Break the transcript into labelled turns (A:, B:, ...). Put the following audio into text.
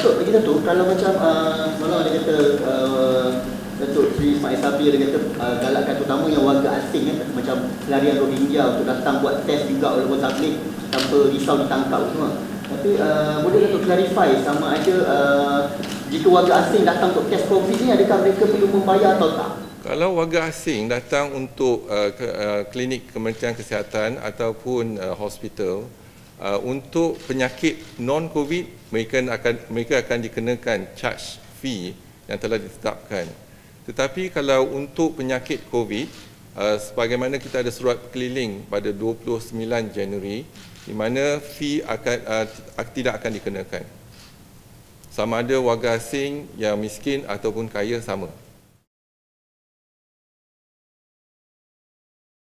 A: Datuk, kalau macam uh, semalam ada kata uh, Datuk Sri Ismail Sabri ada kata uh, galakkan terutama yang warga asing ya, macam pelarian Rohingya untuk datang buat test juga walaupun tablik tanpa risau ditangkap semua. Tapi uh, boleh Datuk clarify sama ada uh, jika warga asing datang untuk test COVID ni adakah mereka perlu membayar atau tak?
B: Kalau warga asing datang untuk uh, ke, uh, klinik Kementerian Kesihatan ataupun uh, hospital uh, untuk penyakit non COVID mereka akan mereka akan dikenakan charge fee yang telah ditetapkan. Tetapi kalau untuk penyakit COVID uh, sebagaimana kita ada surat keliling pada 29 Januari di mana fee akan uh, tidak akan dikenakan. Sama ada warga asing yang miskin ataupun kaya sama.